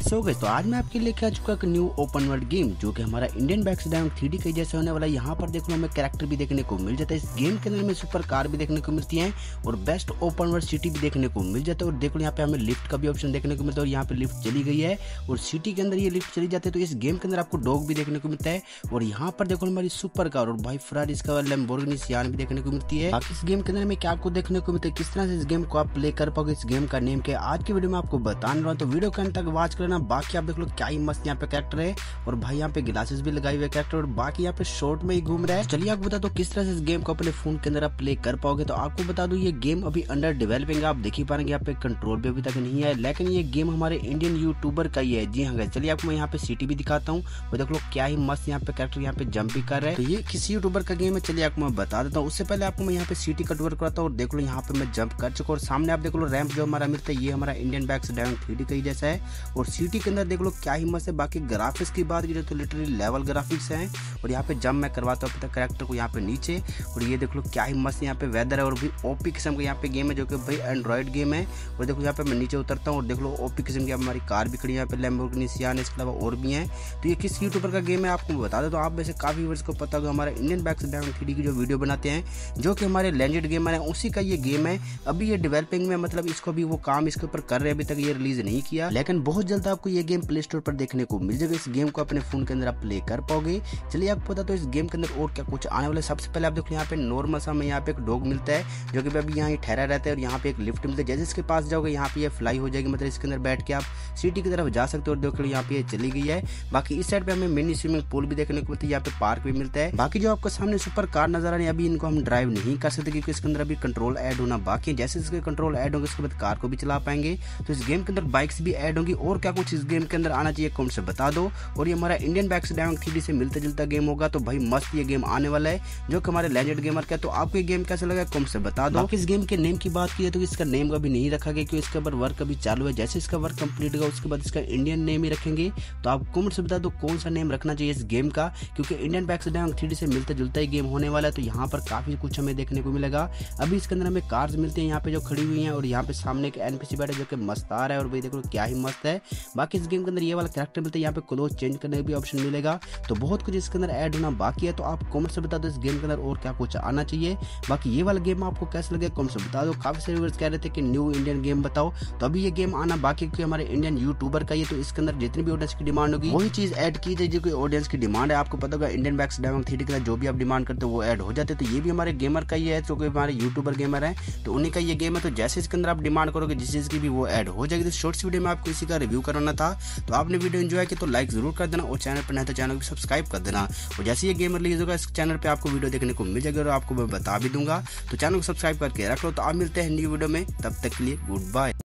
सो गए तो आज मैं आपके लेके आ चुका एक न्यू ओपन वर्ल्ड गेम जो कि हमारा इंडियन बैक्स डाउन थ्री के जैसे होने वाला यहाँ पर देखो, हमें कैरेक्टर भी देखने को मिल जाता है। इस गेम के अंदर में सुपर कार भी देखने को मिलती है और बेस्ट ओपन वर्ल्ड सिटी भी देखने को मिल जाता है। और देखो, यहाँ पे हमें लिफ्ट का भी ऑप्शन देखने को मिलता है और यहाँ पे लिफ्ट चली गई है। और सिटी के अंदर ये लिफ्ट चली जाती है तो इस गेम के अंदर आपको डॉग भी देखने को मिलता है। और यहाँ पर देखो, हमारी सुपर कार और भाई फ्रार इसका लेम्बोर्गिनी सियान भी देखने को मिलती है। इस गेम के अंदर में क्या आपको देखने को मिलता है, किस तरह से इस गेम को आप प्ले कर पाओगे, इस गेम का नेम क्या आज की वीडियो में आपको बताने रहा हूँ। तो वीडियो के अंत तक वॉच करना, बाकी आप देख लो क्या ही मस्त यहाँ पे कैरेक्टर है। और भाई यहाँ पे ग्लासेस भी लगाए हुए कैरेक्टर और बाकी यहाँ पे शॉर्ट में ही घूम रहा है। चलिए आपको बता दो, किस तरह से इस गेम को अपने फ़ोन के अंदर आप प्ले कर पाओगे? तो आपको बता दो, ये गेम अभी अंडर डेवलपिंग आप देख ही पाएँगे यहाँ पे कंट्रोल भी अभी तक नहीं है। लेकिन ये गेम हमारे इंडियन यूट्यूबर का ही है। जी हाँ चलिए आपको मैं यहाँ पे सिटी भी दिखाता हूँ। वो देख लो क्या ही मस्त यहाँ पे कैरेक्टर यहाँ पे जंप भी कर रहे हैं। तो ये किसी यूट्यूबर का गेम है, चलिए आपको मैं बता देता हूँ। उससे पहले आपको मैं यहाँ पे सिटी का टूर कराता हूँ देख लो यहाँ पे मैं जंप कर चुका और सामने आप देख लो रैम्प जो हमारा मिलता है, ये हमारा इंडियन बैक्स डायन थ्री का जैसा है। और सिटी के अंदर देख लो क्या ही मस्त है। बाकी ग्राफिक्स की बात की तो लिटरली लेवल ग्राफिक्स हैं। और यहाँ पे जब मैं करवाता हूँ अपने करेक्टर को यहाँ पे नीचे। और ये देख लो क्या ही मस्त यहाँ पे वेदर है। और भी ओपी किस्म का यहाँ पे गेम है जो कि भाई एंड्रॉइड गेम है। और देखो यहाँ पे मैं नीचे उतरता हूँ और देख लो ओपी किस्म की हमारी कार भी खड़ी यहाँ पे लेम्बोर्गिनी सियान इसके अलावा और भी हैं। तो ये किस यूट्यूबर का गेम है आपको बता दो तो आप वैसे काफ़ी वर्ष को पता होगा हमारे इंडियन बैक्स डाउन थ्री की जो वीडियो बनाते हैं, जो कि हमारे लैंडेड गेमर है। उसी का ये गेम है। अभी ये डेवलपिंग में मतलब इसको भी वो काम इसके ऊपर कर रहे हैं। अभी तक ये रिलीज़ नहीं किया। लेकिन बहुत जल्द आपको ये गेम प्ले स्टोर पर देखने को मिल जाएगा। इस गेम को अपने फ़ोन के अंदर आप प्ले कर पाओगे। चलिए आपको पता तो इस गेम के अंदर और क्या कुछ आने वाले सबसे पहले आप देखो, यहाँ पे नॉर्मल सा में यहाँ पे एक डॉग मिलता है, जो कि अभी यहाँ ठहरा रहता है और यहाँ पे एक लिफ्ट मिलता है। जैसे इसके पास जाओगे, यहाँ पे फ्लाई हो जाएगी मतलब इसके अंदर बैठ के आप सिटी की तरफ़ जा सकते हो और देखो यहाँ पे चली गई है। बाकी इस साइड पे हमें मिनी स्विमिंग पूल भी देखने को मिलता है, यहाँ पे पार्क भी मिलता है। बाकी जो आपको सामने सुपर कार नज़र आ रही है, अभी इनको हम ड्राइव नहीं कर सकते क्योंकि इसके अंदर अभी कंट्रोल ऐड होना बाकी है। जैसे इसके कंट्रोल ऐड होंगे उसके बाद कार को भी चला पाएँगे। तो इस गेम के अंदर बाइक्स भी ऐड होंगी और क्या कुछ इस गेम के अंदर आना चाहिए कौन से बता दो। और ये हमारा इंडियन बैक्स डायमंड थ्री से मिलता जुलता गेम होगा तो भाई मस्त ये गेम आने वाला है, जो कि हमारे लेजेंड गेमर का तो आपको ये गेम कैसा लगा कौन से बता दो। इस गेम के नेम की बात की तो इसका नेम अभी नहीं रखा गया, क्योंकि इसके ऊपर वर्क अभी चालू है। जैसे इसका वर्क कंप्लीट होगा, उसके बाद इसका इंडियन नेम ही रखेंगे। तो आप कमेंट से बता दो कौन सा नेम रखना चाहिए इस गेम का, क्योंकि इंडियन बैक्स डायमंड थ्री से मिलता जुलता ही गेम होने वाला है तो यहाँ पर काफ़ी कुछ हमें देखने को मिलेगा। अभी इसके अंदर हमें कार्स मिलते हैं, यहाँ पे जो खड़ी हुई है, और यहाँ पे सामने एक एनपीसी बैठा जो कि मस्तार है, और भाई देखो क्या ही मस्त है। बाकी इस गेम के अंदर ये वाला कैरेक्टर मिलता है, यहाँ पे क्लोज चेंज करने का भी ऑप्शन मिलेगा। तो बहुत कुछ इसके अंदर ऐड होना बाकी है तो आप कॉमेंट से बता दो इस गेम के अंदर और क्या कुछ आना चाहिए। बाकी ये वाला गेम आपको कैसे लगे कॉमेंट से बता दो। काफ़ी सारे व्यूअर्स कह रहे थे कि न्यू इंडियन गेम बताओ। तो अभी ये गेम आना बाकी क्योंकि हमारे इंडियन यूट्यूबर का ये तो इसके अंदर जितनी भी ऑडियंस की डिमांड होगी, वही चीज़ ऐड की जाए, जो ऑडियंस की डिमांड है। आपको पता होगा इंडियन बैक्स डायमंड थ्री के जो भी आप डिमांड करते हो, वो ऐड हो जाते तो ये भी हमारे गेमर का ही है, जो कि हमारे यूट्यूबर गेमर है तो उन्हीं का ये गेम है। तो जैसे इसके अंदर आप डिमांड करोगे, जिस चीज़ की भी वो ऐड हो जाएगी। तो शॉर्ट्स वीडियो में आपको इसी का रिव्यू कराना था। तो आपने वीडियो एंजॉय किया तो लाइक ज़रूर कर देना और चैनल पर नहीं तो चैनल को सब्सक्राइब कर देना। और जैसे ये गेम रिलीज़ होगा, इस चैनल पर आपको वीडियो देखने को मिल जाएगा और आपको मैं बता भी दूँगा। तो चैनल को सब्सक्राइब करके रख लो। तो आप मिलते हैं न्यू वीडियो में। तब तक के लिए गुड बाय